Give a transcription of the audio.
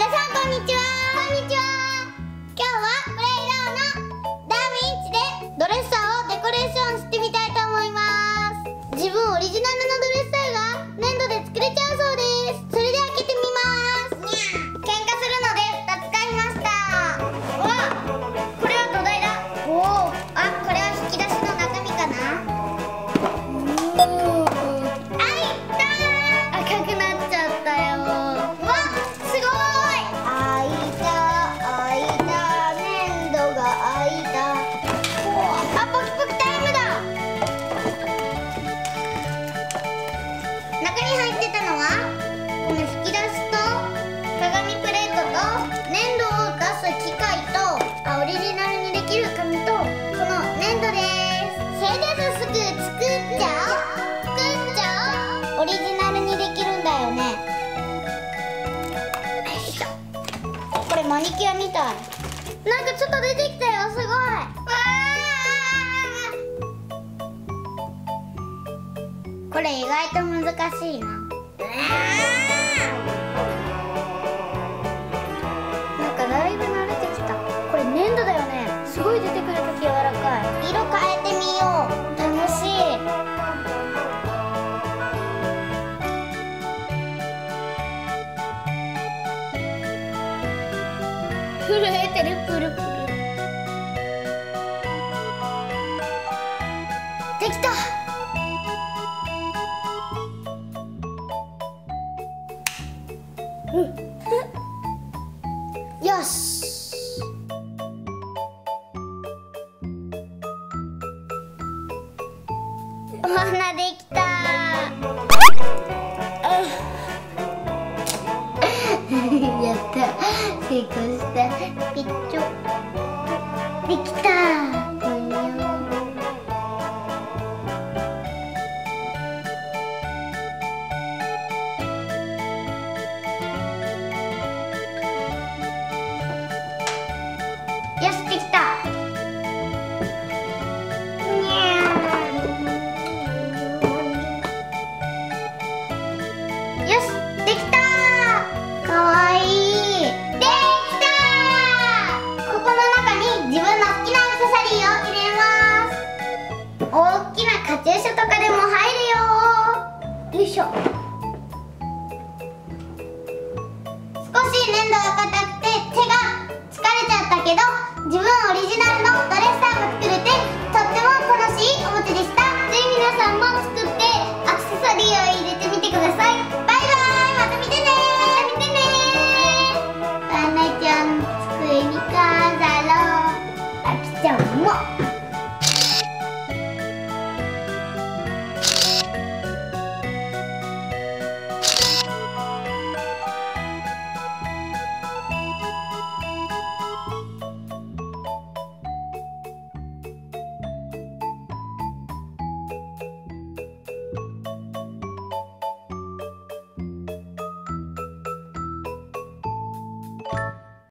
皆さんこんにちは。こんにちは。今日はプレイローのダーウィンチでドレッサーをデコレーションしてみたいと思います。自分オリジナルマニキュアみたい。なんかちょっと出てきたよすごい。これ意外と難しいな震えてるプルプルできた。よしお花できたやった成功できたカチューシャとかでも入るよ。よいしょ。少し粘土が硬くて手が疲れちゃったけど自分オリジナルのドレッサーが作れてとっても楽しいおもちゃでした。ぜひ皆さんも作ってアクセサリーを入れてみてください。バイバイ。また見てね。また見てね。かなちゃん机に飾ろう。あきちゃんも。